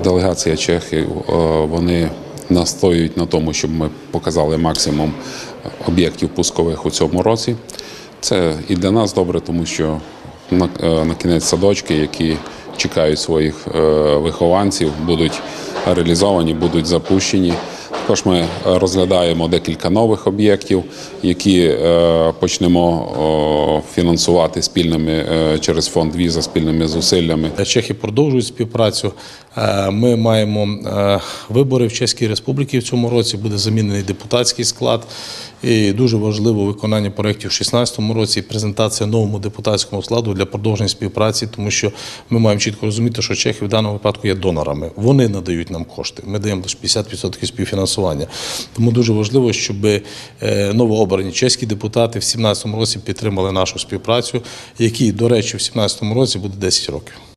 делегація Чехів е, вони настоюють на тому, щоб ми показали максимум об'єктів пускових у цьому році. Це і для нас добре, тому що на, е, на кінець садочки, які чекають своїх е, вихованців, будуть реалізовані, будуть запущені. Також ми розглядаємо декілька нових об'єктів, які е, почнемо фінансувати спільними е, через фонд віза спільними зусиллями. Чехи продовжують співпрацю. Е, Ми маємо е, вибори в Чеській Республіці в цьому році. Буде замінений депутатський склад. І дуже важливо виконання проєктів у 2016 році презентація новому депутатському складу для продовження співпраці, тому що ми маємо чітко розуміти, що Чехи в даному випадку є донорами. Вони надають нам кошти. Ми даємо лише 50% співфінансування. Тому дуже важливо, щоб е, новообрані чеські депутати в 2017 році підтримали нашу співпрацю, якій, до речі, в 2017 році буде 10 років.